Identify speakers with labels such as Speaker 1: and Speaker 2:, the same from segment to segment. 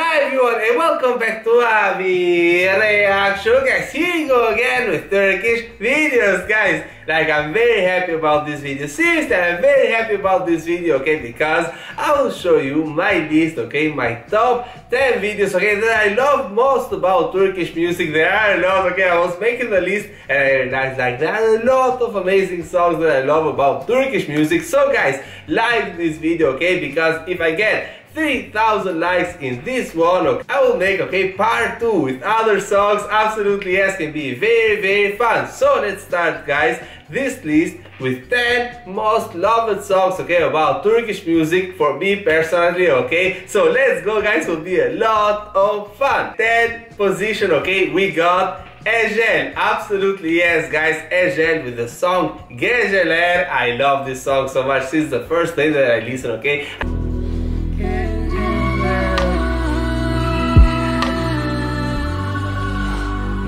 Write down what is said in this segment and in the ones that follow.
Speaker 1: Hi everyone and welcome back to Abi Reaction. Guys, here you go again with Turkish videos, guys. Like, I'm very happy about this video. Seriously, I'm very happy about this video, okay? Because I will show you my list, okay? My top 10 videos, okay? That I love most about Turkish music. There are a lot, okay? I was making the list and I realized, like, there are a lot of amazing songs that I love about Turkish music. So, guys, like this video, okay? Because if I get 3000 likes in this one okay? I will make okay part 2 with other songs absolutely yes can be. Very very fun. So let's start guys this list with 10 most loved songs okay about Turkish music for me personally okay? So let's go guys will be a lot of fun. 10 position okay? We got Ezhel, absolutely yes guys, Ezhel with the song Geceler. I love this song so much. Since the first day that I listen, okay?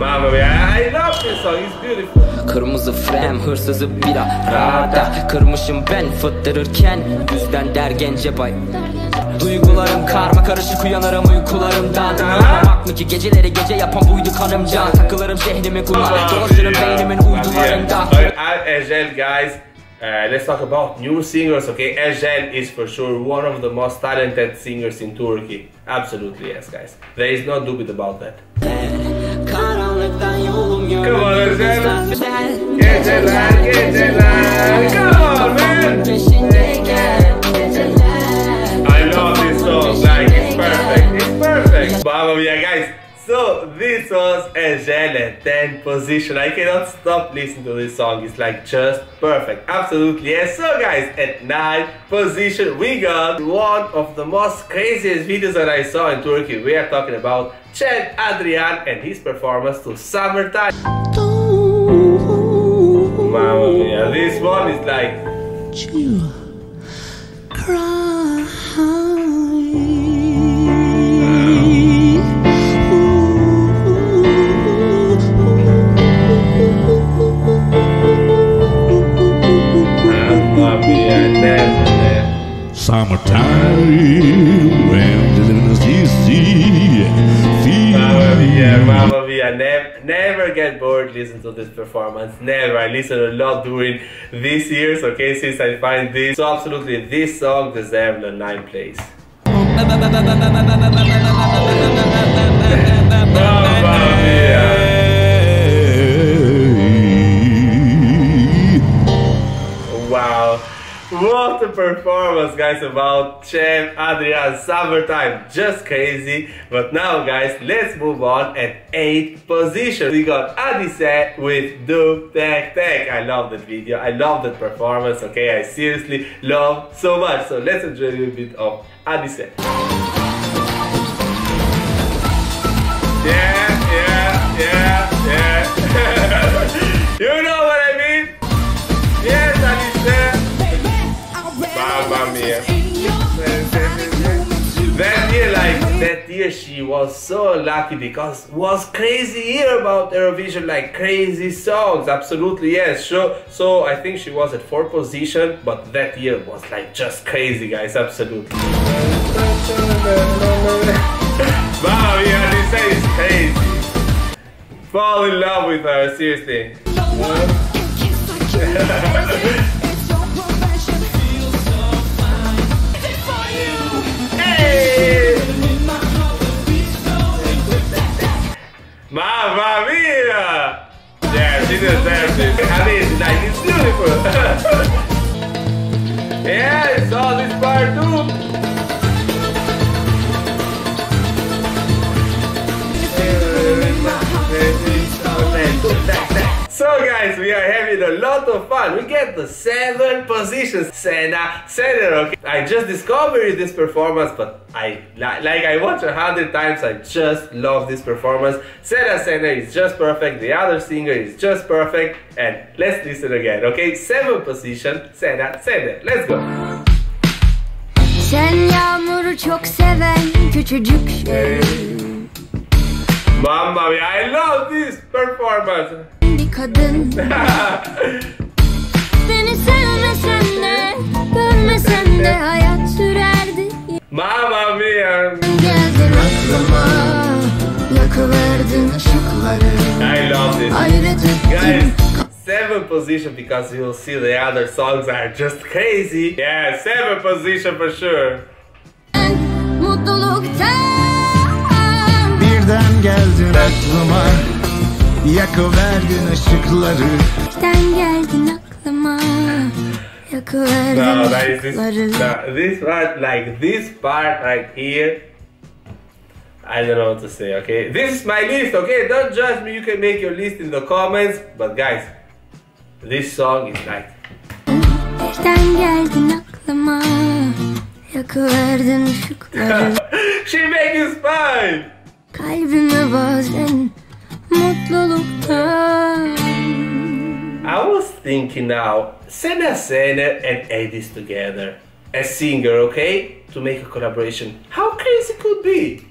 Speaker 1: Mamma mia, I love this song, it's beautiful.
Speaker 2: Kırmızı frem hırsızı bir arada Kırmışım ben fıttırırken Yüzden der gence bay. Duygularım karma karışık uyanırım uykularımdan. Uyumamak mı ki? Geceleri gece yapan buydu kanımca. Takılırım şehrimin kumuna Dolaşırım beynimin uydularında.
Speaker 1: Ejel guys, uh, let's talk about new singers, okay? Ejel is for sure one of the most talented singers in Turkey. Absolutely yes guys. There is no doubt about that.
Speaker 2: Karanlıktan yolum yok
Speaker 1: Come on Ezhel. Geceler, geceler. Come on man. I love this song, like it's perfect, it's perfect. Mamma mia, guys. So this was at 10th position. I cannot stop listening to this song. It's like just perfect, absolutely yes. So guys, at 9th position we got one of the most craziest videos that I saw in Turkey. We are talking about Cem Adrian and his performance to Summertime. Mamma mia, this one is like Mamma mia, never, never.
Speaker 3: Summertime, when Mm-hmm.
Speaker 1: Mamma mia,
Speaker 3: feel
Speaker 1: mamma mia, never, never get bored listening to this performance. Never. I listened a lot during these years, okay, since I find this. So absolutely, this song deserves a 9 place. What a performance, guys, about Cem Adrian Summertime. Just crazy. But now, guys, let's move on at 8th position. We got Hadise with Dum Tek Tek. I love that video. I love that performance, okay? I seriously love so much. So let's enjoy a little bit of Hadise. Yeah, yeah, yeah, yeah. you know That year, like that year, she was so lucky because was crazy year about Eurovision, like crazy songs. Absolutely, yes. So, so I think she was at fourth position, but that year was like just crazy, guys. Absolutely. Wow, yeah, this is crazy. Fall in love with her, seriously. Mamma mia! Yeah, she deserves it. I mean, like, it's beautiful. yeah, it's all this part too. So guys, we are having a lot of fun. We get the seven positions. Sena Şener, okay. I just discovered this performance, but I like, I watched a hundred times. I just love this performance. Sena Şener is just perfect. The other singer is just perfect. And let's listen again, okay? Seven position, Sena Şener. Let's go.
Speaker 4: Sen yağmuru çok seven küçücük şey
Speaker 1: Mamma mia, I love this performance.
Speaker 4: Bir kadın Beni sevmesen de görmesen de hayat sürerdi
Speaker 1: Mamma mia!
Speaker 4: Geldin aklıma Yakıverdin ışıkları
Speaker 1: I love this.
Speaker 4: Hayret
Speaker 1: Guys,
Speaker 4: ettim
Speaker 1: seven position because you'll see the other songs are just crazy. Yeah, seven position for sure.
Speaker 4: Mutluluktan
Speaker 5: Birden geldin aklıma Yakıverdin ışıkları
Speaker 4: Sen geldin aklıma Yakıverdin
Speaker 1: No, is this.
Speaker 4: ışıkları
Speaker 1: No, this part, like this part right here. I don't know what to say. Okay, this is my list. Okay, don't judge me. You can make your list in the comments. But guys, this song is like
Speaker 4: Sen geldin aklıma Yakıverdin ışıkları
Speaker 1: she make you smile.
Speaker 4: Kalbime bazen mutluluktan
Speaker 1: I was thinking now, Sena Şener and Edis together as singer, okay, to make a collaboration. How crazy could be?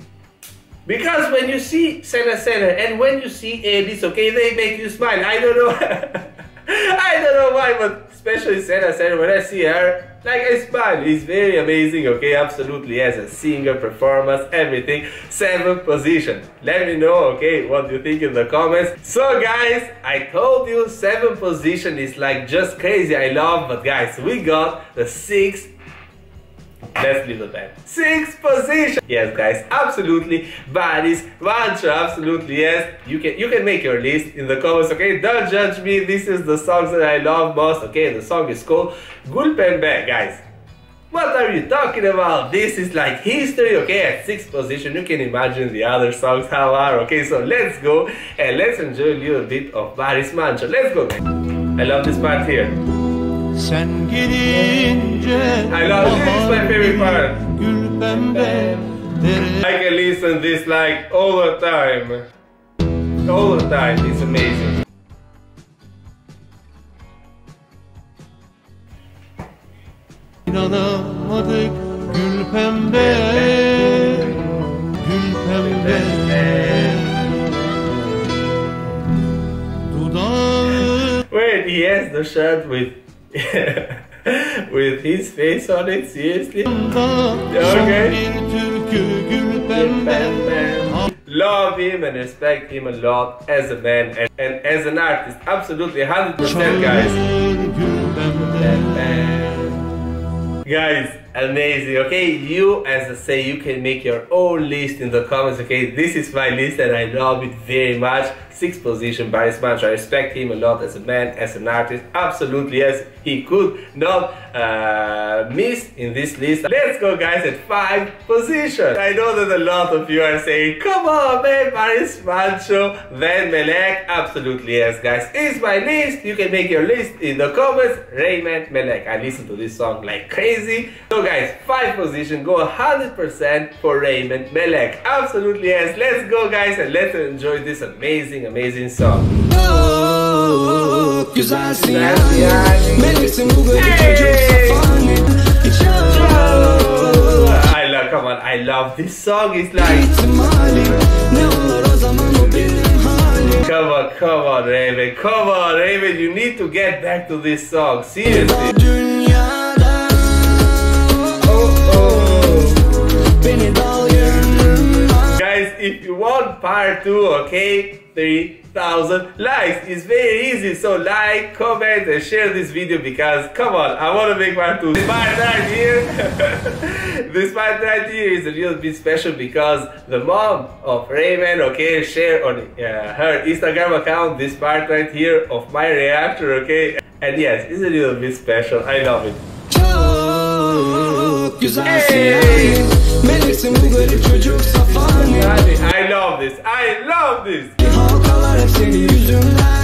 Speaker 1: Because when you see Sena Şener and when you see Edis, okay, they make you smile. I don't know, I don't know why, but especially Sena Şener, when I see her, like smile. It's very amazing, okay, absolutely as a singer, performance, everything. Seventh position. Let me know, okay, what you think in the comments. So guys, I told you seventh position is like just crazy. I love, but guys, we got the sixth Let's leave it. Sixth position. Yes, guys, absolutely. Barış Manço, absolutely yes. You can you can make your list in the comments. Okay, don't judge me. This is the songs that I love most. Okay, the song is called Gulpembe, guys. What are you talking about? This is like history, okay? At sixth position, you can imagine the other songs how are, okay? So let's go and let's enjoy a little bit of Barış Manço. Let's go, guys. I love this part here.
Speaker 5: Sen gidince
Speaker 1: I love this is my favorite part.
Speaker 5: Gül pembe
Speaker 1: I can listen this like all the time. All the time. It's amazing.
Speaker 5: İnanamadık Gül pembe Gül pembe Dudağı
Speaker 1: Wait, he has the shirt with with his face on it. Seriously? Okay.
Speaker 5: bir türkü Gül pembe
Speaker 1: Love him and respect him a lot as a man and, and as an artist. Absolutely, 100% guys. Guys, amazing. Okay, you, as I say, you can make your own list in the comments. Okay, this is my list and I love it very much. Sixth position, Barış Manço. I respect him a lot as a man, as an artist. Absolutely, yes, he could not uh, miss in this list. Let's go, guys, at five position. I know that a lot of you are saying, "Come on, man, Barış Manço, then Melek." Absolutely, yes, guys. It's my list. You can make your list in the comments. Reynmen Melek. I listen to this song like crazy. So, guys, five position. Go 100% for Reynmen Melek. Absolutely, yes. Let's go, guys, and let's enjoy this amazing, amazing song.
Speaker 2: Çok güzelsin
Speaker 1: Güzelsin
Speaker 2: yani
Speaker 1: yani.
Speaker 2: Meleksin bu garip
Speaker 1: Hey!
Speaker 2: çocuk safani Çok
Speaker 1: I love, come on, I love this song. It's like,
Speaker 2: ihtimali Ne olur o zaman o benim halim
Speaker 1: come on, come on, Reynmen, come on, Reynmen. You need to get back to this song. Seriously. Two, okay, 3000 likes. It's very easy. So like, comment, and share this video because come on, I want to make part two. This part right here, this part right here is a little bit special because the mom of Reynmen, okay, share on uh, her Instagram account this part right here of my reactor, okay. And yes, it's a little bit special. I love it.
Speaker 2: Çok güzelsin
Speaker 1: Hey!
Speaker 2: Meleksin bu garip çocuk safani
Speaker 1: I love this. I love this.
Speaker 2: Halkalar hep senin yüzünden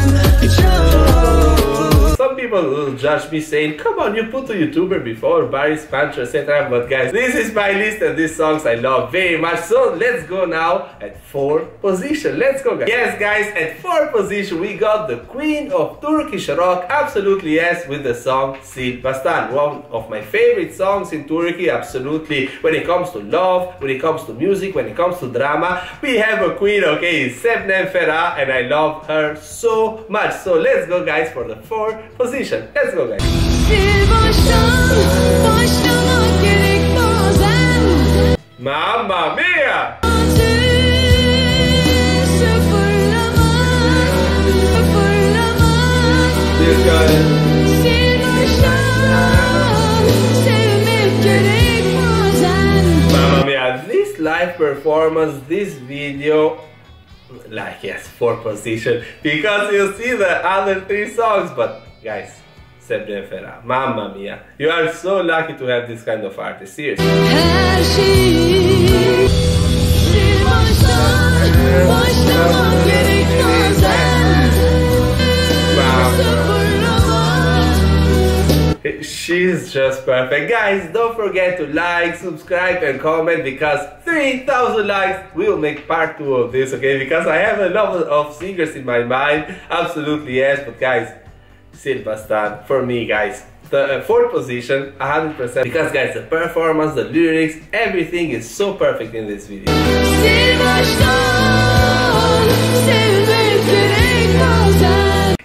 Speaker 1: people will judge me saying, come on, you put a YouTuber before Barış Manço, etc. But guys, this is my list and these songs I love very much. So let's go now at four position. Let's go, guys. Yes, guys, at four position we got the queen of Turkish rock. Absolutely yes, with the song Sil Bastan. One of my favorite songs in Turkey. Absolutely. When it comes to love, when it comes to music, when it comes to drama, we have a queen. Okay, Sebnem Ferah, and I love her so much. So let's go, guys, for the fourth position. Let's go, guys.
Speaker 4: Sil baştan başlamak gerek bazen
Speaker 1: Mamma mia! This guy.
Speaker 4: Sil baştan Sevmek gerek bazen
Speaker 1: Mamma mia, this live performance, this video, like yes, four position, because you see the other three songs, but guys, Şebnem Ferah, mamma mia, you are so lucky to have this kind of artist, seriously.
Speaker 4: Sıfırlama
Speaker 1: She's just perfect. Guys, don't forget to like, subscribe, and comment because 3,000 likes will make part 2 of this, okay? Because I have a lot of singers in my mind. Absolutely, yes. But guys, Sil Baştan, for me, guys, the uh, fourth position, 100%. Because, guys, the performance, the lyrics, everything is so perfect in this video.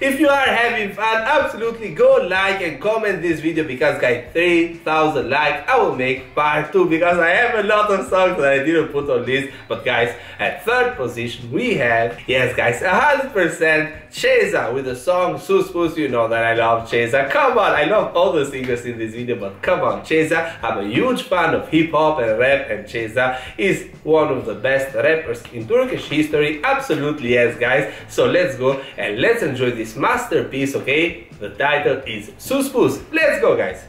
Speaker 1: If you are having fun, absolutely go like and comment this video because guys, 3000 likes, I will make part 2 because I have a lot of songs that I didn't put on list. But guys, at third position we have, yes guys, 100% Ceza with the song Suspus. You know that I love Ceza. Come on, I love all the singers in this video, but come on, Ceza. I'm a huge fan of hip hop and rap and Ceza is one of the best rappers in Turkish history. Absolutely yes guys. So let's go and let's enjoy this masterpiece, okay? The title is Suspus. Let's go guys.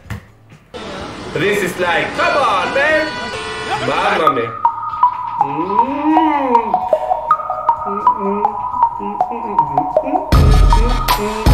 Speaker 1: This is like, come on man! Mamma mia. Mm. Mamma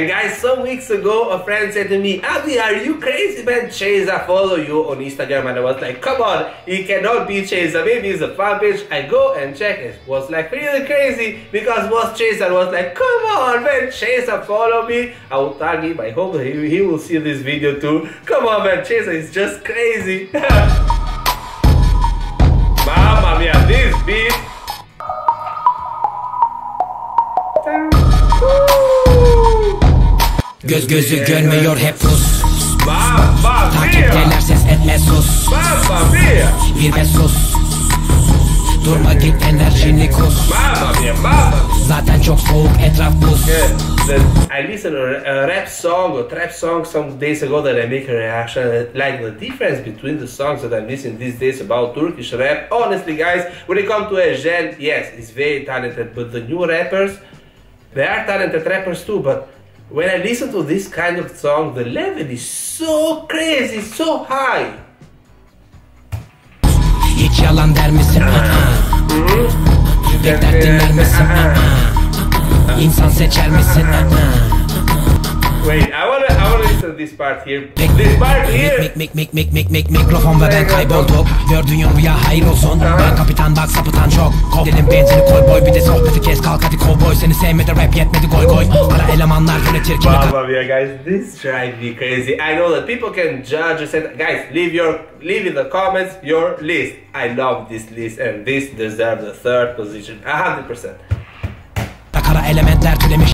Speaker 1: And guys, some weeks ago, a friend said to me, Abby, are you crazy, man? I follow you on Instagram. And I was like, come on, he cannot be Ceza. Maybe it's a fan page. I go and check it. Was like really crazy because was Ceza was like, come on, man, Ceza, uh, follow me. I will tag him. I hope he, he will see this video too. Come on, man, Ceza is just crazy. Mamma mia, this beat.
Speaker 6: Göz gözü görmüyor hep
Speaker 1: mia!
Speaker 6: Takipteler ses etme sus ve sus Durma git enerjini kus! Zaten çok soğuk etraf buz
Speaker 1: I listened to a, rap song or trap song some days ago that I make a reaction. Like the difference between the songs that I'm listening these days about Turkish rap. Honestly, guys, when it comes to Ezhel, yes, he's very talented, but the new rappers, they are talented rappers too, but when I listen to this kind of song, the level is so crazy, so high.
Speaker 6: Hiç yalan der misin? Dinler misin? İnsan seçer misin?
Speaker 1: Wait, I listen this part here. This part here.
Speaker 6: Mik mik mik mik mik mik mikrofon ve ben kaybolduk Gördüğün rüya hayır olsun Ben kapitan bak sapıtan çok Kov dedim benzini koy boy bir de sohbeti kes kalk hadi kovboy Seni sevmedi rap yetmedi goy goy Ara elemanlar yönetir kimi
Speaker 1: Mamma mia, guys, this drives me crazy. I know that people can judge and say, guys, leave your, leave in the comments your list. I love this list, and this deserves the third position, hundred percent.
Speaker 6: Kara elementler türemiş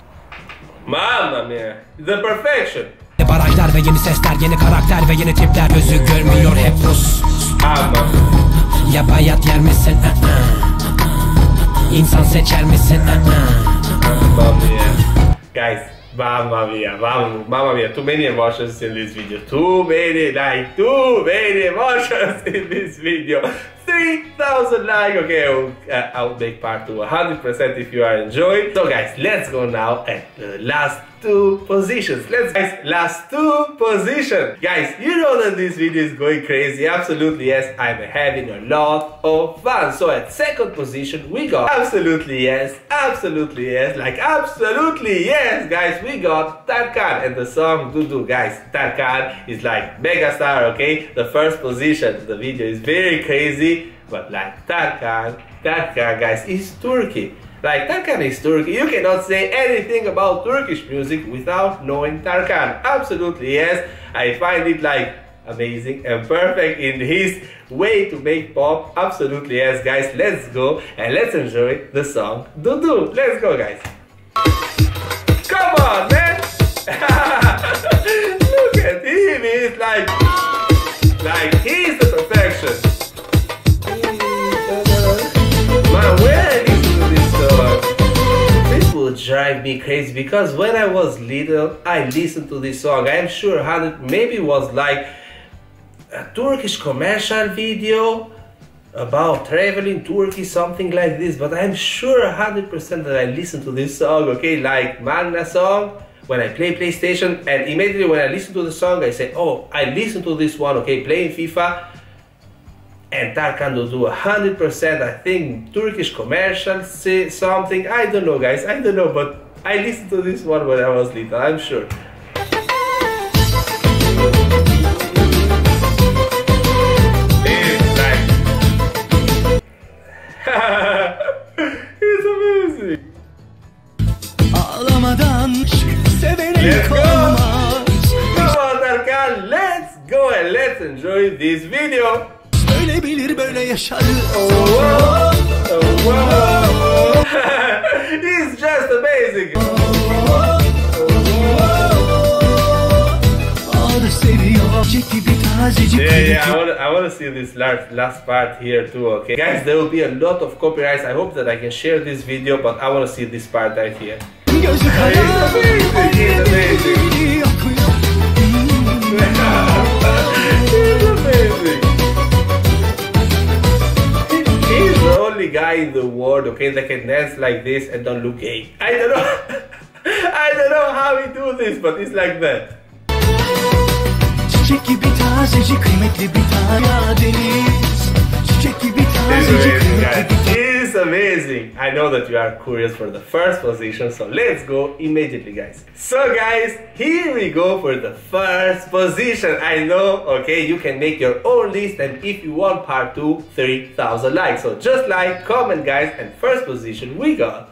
Speaker 1: Mamma mia, the perfection.
Speaker 6: Barajlar ve yeni sesler yeni karakter ve yeni tipler Gözü görmüyor hep Rus Ya bayat yer misin? İnsan seçer misin?
Speaker 1: guys. Mamma mia, mamma mia, too many emotions in this video. Too many, like, too many emotions in this video. 3,000 like, okay, I'll, uh, I'll make part 2 100% if you are enjoying. So guys, let's go now at the last two positions. Let's guys, last two position. Guys, you know that this video is going crazy. Absolutely yes, I'm having a lot of fun. So at second position, we got absolutely yes, absolutely yes, like absolutely yes, guys, we got Tarkan and the song Dudu. Guys, Tarkan is like mega star, okay? The first position, the video is very crazy, but like Tarkan, Tarkan, guys, is Turkey. Like Tarkan is Turkey. You cannot say anything about Turkish music without knowing Tarkan. Absolutely yes. I find it like amazing and perfect in his way to make pop. Absolutely yes, guys. Let's go and let's enjoy the song Dudu. Let's go, guys. Come on, man. Drive me crazy because when I was little, I listened to this song. I'm sure hundred maybe was like a Turkish commercial video about traveling Turkey, something like this. But I'm sure 100% that I listened to this song, okay, like Magna song when I play PlayStation, and immediately when I listen to the song, I say, oh, I listen to this one, okay, playing FIFA. And Tarkan will do 100%, I think, Turkish commercial, say something. I don't know, guys, I don't know, but I listened to this one when I was little, I'm sure. It's amazing.
Speaker 6: Ağlamadan severim
Speaker 1: go. Come on, Tarkan, let's go and let's enjoy this video.
Speaker 6: Böyle yaşar
Speaker 1: Whoa, whoa. He's just amazing.
Speaker 6: Ağda seviyor Çek gibi tazecik
Speaker 1: Yeah, yeah, I want, I want to see this last, last part here too, okay? Guys, there will be a lot of copyrights. I hope that I can share this video, but I want to see this part right here. He's amazing, he's amazing. He's amazing. The only guy in the world, okay, that can dance like this and don't look gay. I don't know. I don't know how he do this, but it's like that. Amazing. I know that you are curious for the first position, so let's go immediately, guys. So, guys, here we go for the first position. I know, okay, you can make your own list, and if you want part two, 3,000 likes. So, just like, comment, guys, and first position we got.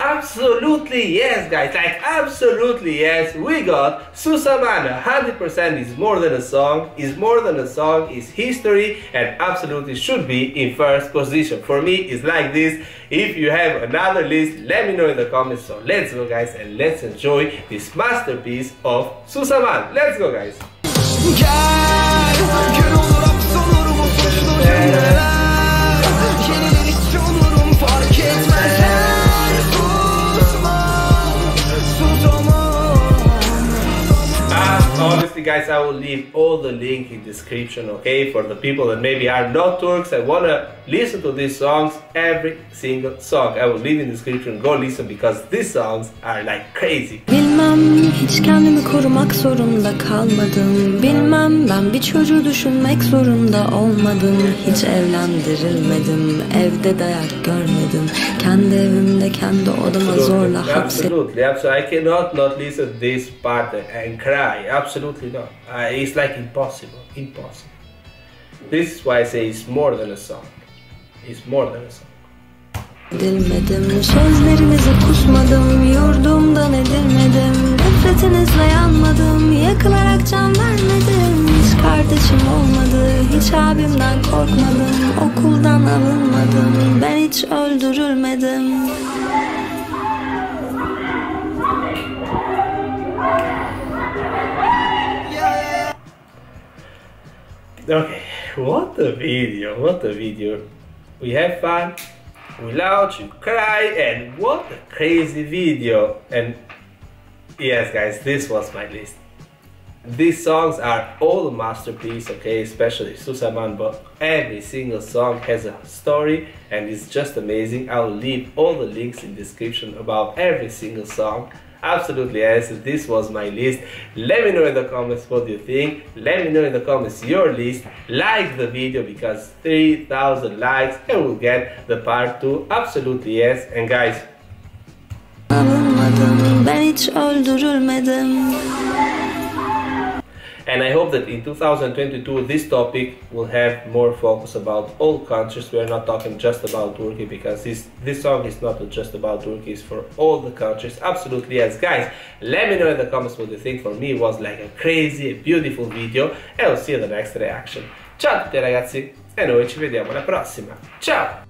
Speaker 1: Absolutely yes, guys. Like absolutely yes. We got Susamam. 100% is more than a song. Is more than a song. Is history and absolutely should be in first position. For me, it's like this. If you have another list, let me know in the comments. So let's go, guys, and let's enjoy this masterpiece of Susamam. Let's go, guys. Guys, I will leave all the link in description, okay, for the people that maybe are not Turks and wanna listen to these songs, every single song. I will leave in description. Go listen because these songs are like crazy.
Speaker 7: Bilmem hiç kendimi korumak zorunda kalmadım Bilmem ben bir çocuğu düşünmek zorunda olmadım Hiç evlendirilmedim evde dayak görmedim Kendi evimde kendi odama zorla hapsettim
Speaker 1: absolutely, absolutely. I cannot not listen to this part and cry. Absolutely not. Uh, it's like impossible, impossible. This is why I say it's more than a song. It's more than a song.
Speaker 7: Edilmedim Sözlerinize kusmadım Yurdumdan edilmedim Nefretinizle yanmadım Yakılarak can vermedim Hiç kardeşim olmadı Hiç abimden korkmadım Okuldan alınmadım Ben hiç öldürülmedim
Speaker 1: Okay, what a video, what a video. We have fun, we laugh, you cry, and what a crazy video. And yes, guys, this was my list. These songs are all a masterpiece, okay, especially Susamam, but every single song has a story and it's just amazing. I will leave all the links in description about every single song. Absolutely, yes, this was my list. Let me know in the comments what you think. Let me know in the comments your list. Like the video because 3000 likes and we'll get the part 2. Absolutely, yes. And guys,
Speaker 7: Ben hiç öldürülmedim
Speaker 1: And I hope that in 2022 this topic will have more focus about all countries. We are not talking just about Turkey because this this song is not just about Turkey, it's for all the countries. Absolutely yes. Guys, let me know in the comments what you think. For me it was like a crazy, beautiful video. And I'll see you in the next reaction. Ciao ragazzi e noi ci vediamo alla prossima. Ciao!